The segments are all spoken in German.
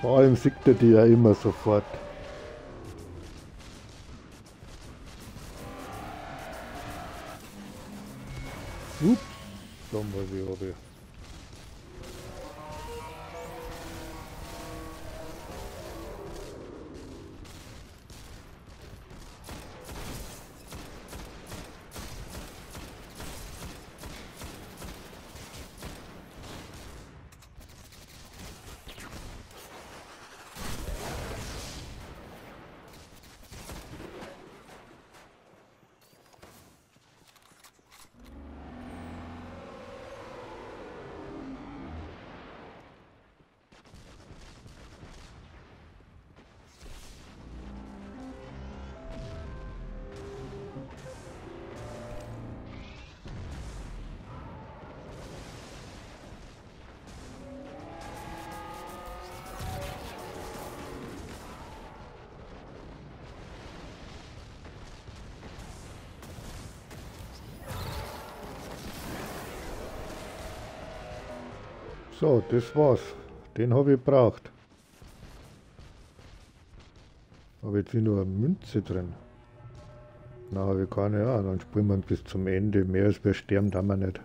Vor allem sieht er die ja immer sofort. So, das war's. Den habe ich braucht. Habe jetzt nur eine Münze drin. Na, habe ich keine, ja, dann spielen wir bis zum Ende. Mehr als wir sterben, da wir nicht.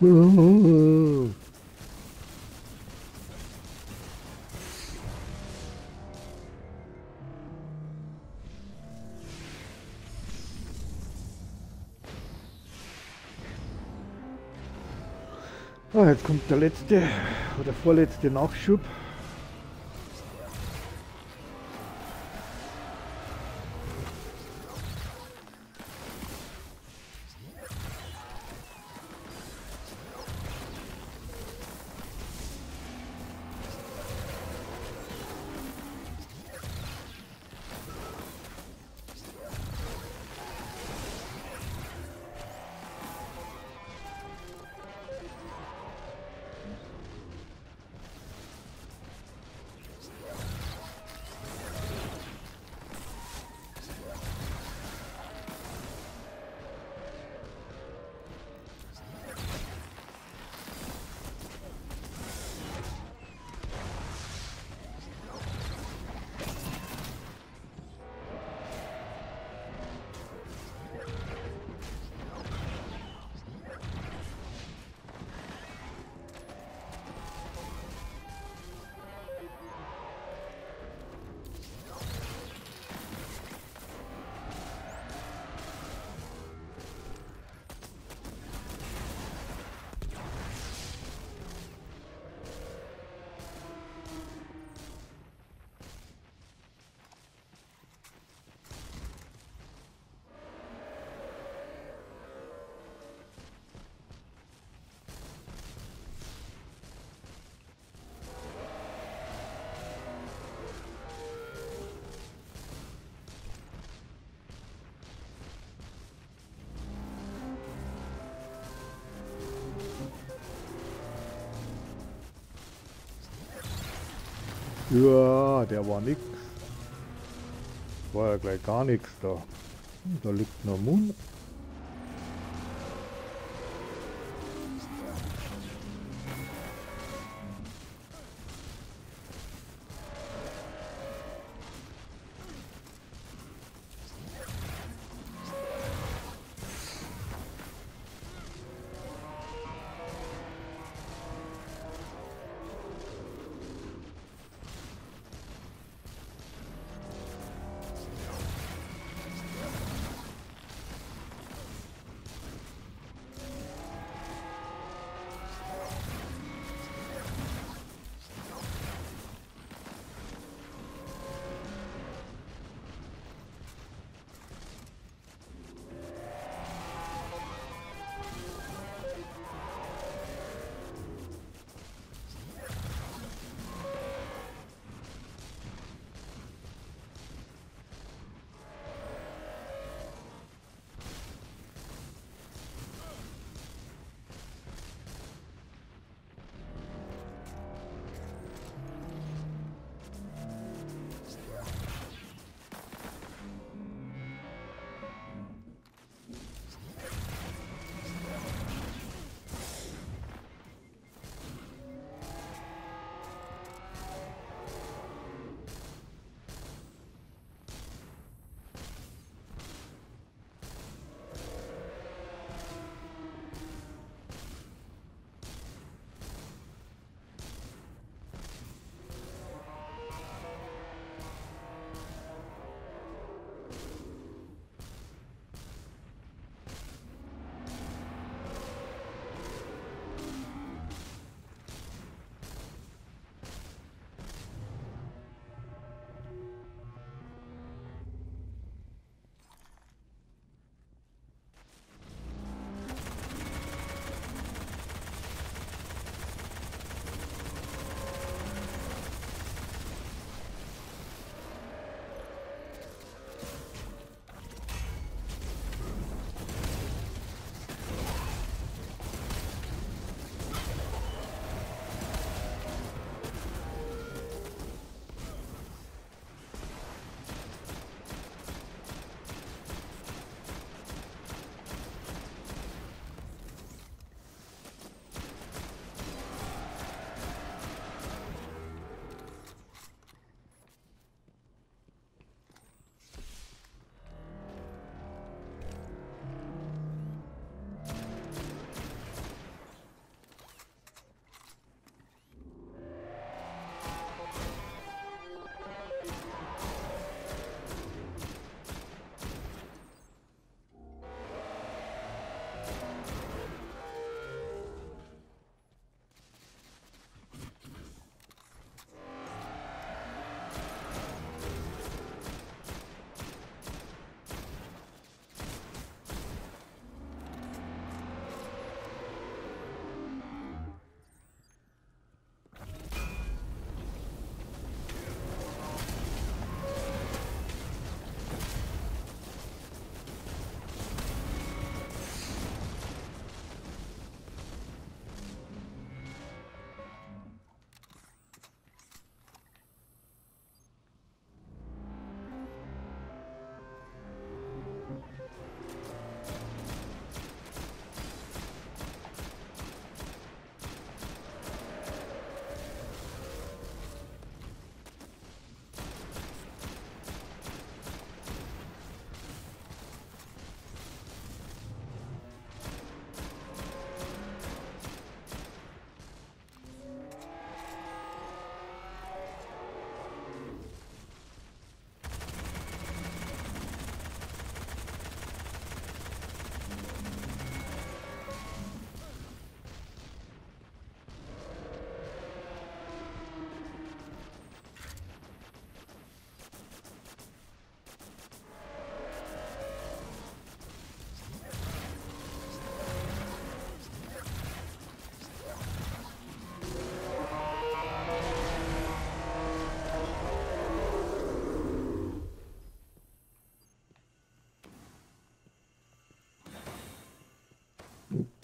Ah, jetzt kommt der letzte oder vorletzte Nachschub. Ja, der war nix. War ja gleich gar nichts da. Da liegt noch Mund.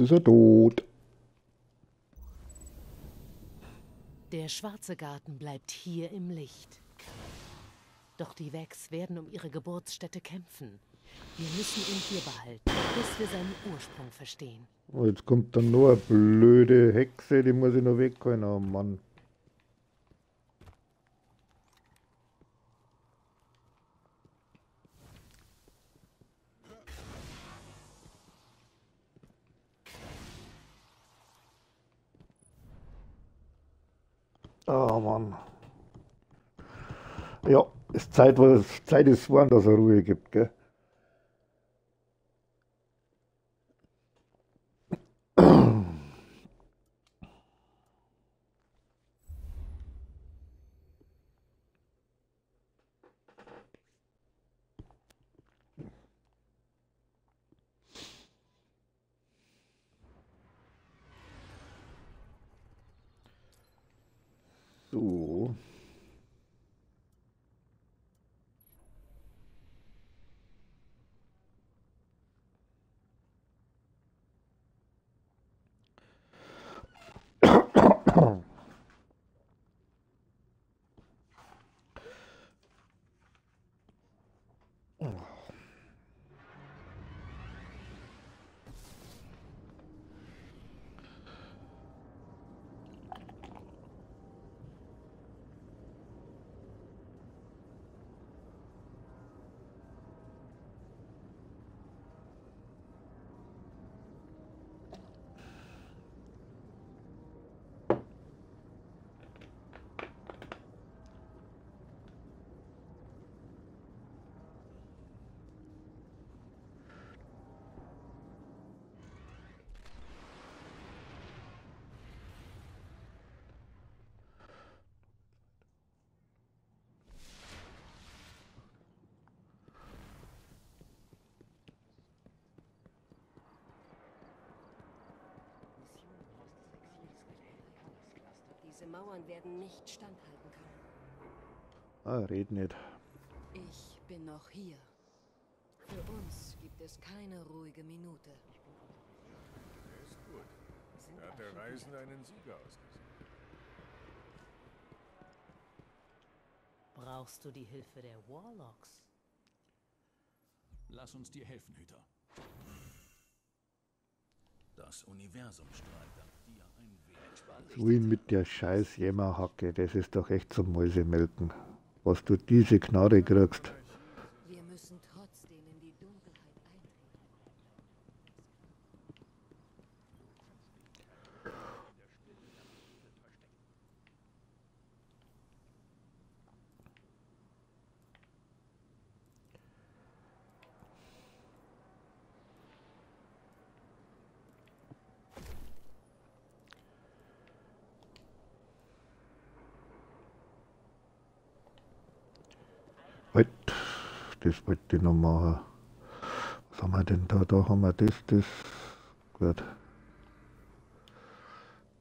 Ist er tot. Der schwarze Garten bleibt hier im Licht. Doch die Vex werden um ihre Geburtsstätte kämpfen. Wir müssen ihn hier behalten, bis wir seinen Ursprung verstehen. Oh, jetzt kommt dann nur eine blöde Hexe, die muss ich noch wegholen. Oh Mann. Oh Mann. Ja, es ist Zeit, Zeit ist geworden, dass es Ruhe gibt, gell? Diese Mauern werden nicht standhalten können. Ah, red nicht. Ich bin noch hier. Für uns gibt es keine ruhige Minute. Ist gut. Da hat der Reisende einen Sieger ausgesucht. Brauchst du die Hilfe der Warlocks? Lass uns dir helfen, Hüter. Das Universum strahlt dank wie mit der scheiß Jämmerhacke, das ist doch echt zum Mäusemelken. Was du diese Gnade kriegst. Das wollte ich noch machen. Was haben wir denn da? Da haben wir das, das. Gut.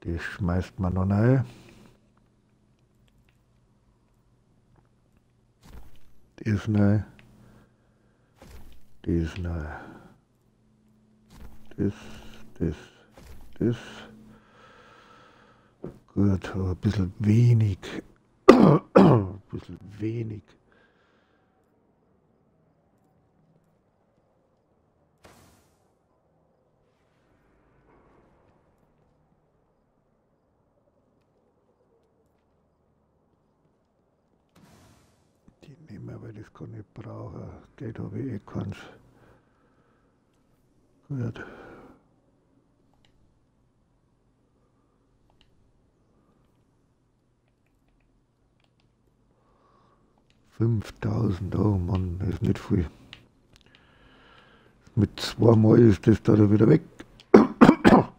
Das schmeißt man noch rein. Das neu. Das neu. Das, das, das. Gut, ein bisschen wenig. ein bisschen wenig. Die nehmen wir, weil das kann ich brauchen. Geld habe ich eh keins. Gut. Fünftausend, oh Mann, das ist nicht viel. Mit zweimal ist das da wieder weg.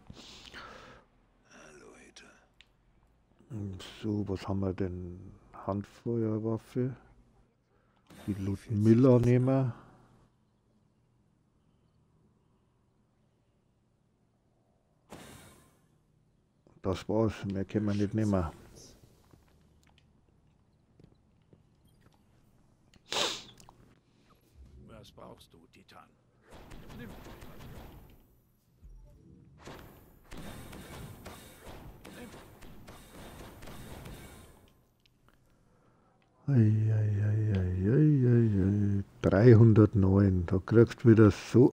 So, was haben wir denn? Handfeuerwaffe. Die Ludmilla nehmen. Das war's, mehr können wir nicht nehmen. 109. Da kriegst du wieder so